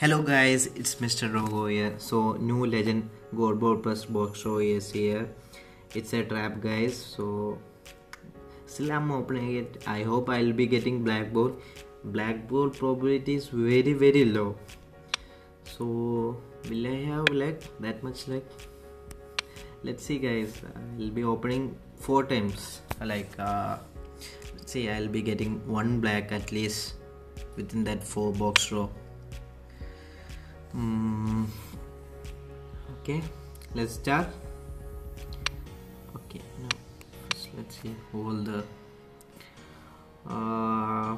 Hello guys, it's Mr. Drogo here. So new legend Goldboard plus box show is here. It's a trap guys. So still I'm opening it. I hope I'll be getting black ball. Black probability is very very low. So will I have like that much luck? Let's see guys. I'll be opening four times. Like uh, let's see I'll be getting one black at least within that four box draw. Mm, okay, let's start. Okay, now let's see hold the. Uh,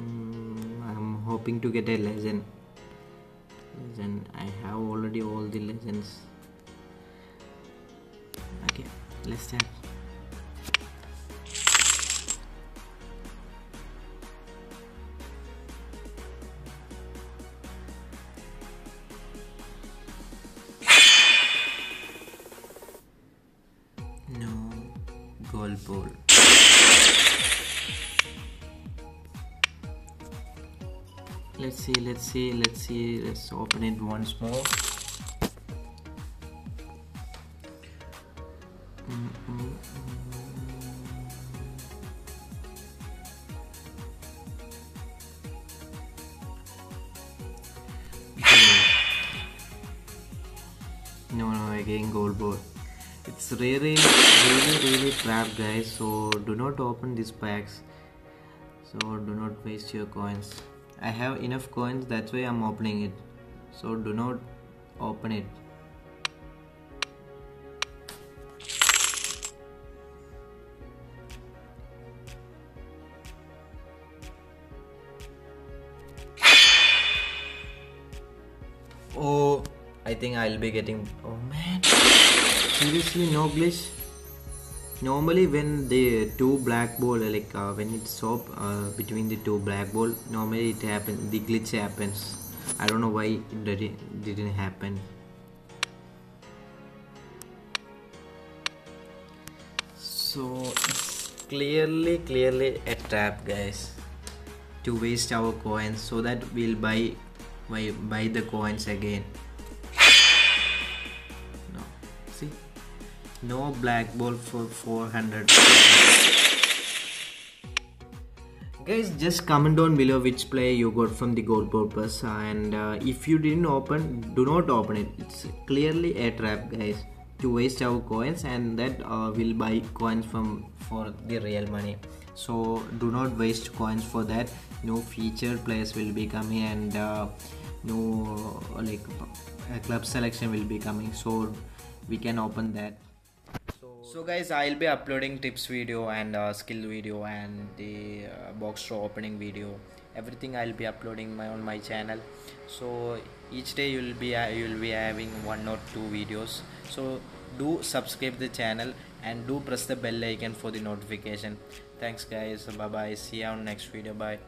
mm, I'm hoping to get a legend. Legend. I have already all the legends. Okay, let's start. Gold ball. Let's see, let's see, let's see. Let's open it once more. Mm, mm, mm. No, no, again gold ball. It's really, really, really trap, guys. So do not open these packs. So do not waste your coins. I have enough coins, that's why I'm opening it. So do not open it. Oh, I think I'll be getting. Oh man, seriously, no glitch. Normally, when the two black ball, like uh, when it's swap uh, between the two black ball, normally it happens. The glitch happens. I don't know why it didn't, didn't happen. So it's clearly, clearly a trap, guys, to waste our coins so that we'll buy buy, buy the coins again no black ball for 400 guys just comment down below which player you got from the gold purpose and uh, if you didn't open do not open it. It's clearly a trap guys. To waste our coins and that uh, will buy coins from for the real money. So do not waste coins for that. No featured players will be coming and uh, no like club selection will be coming. So we can open that so guys i'll be uploading tips video and uh, skill video and the uh, box draw opening video. Everything i'll be uploading my on my channel. So each day you'll be uh, you'll be having one or two videos. So do subscribe the channel and do press the bell icon for the notification. Thanks guys. Bye bye see you on next video. Bye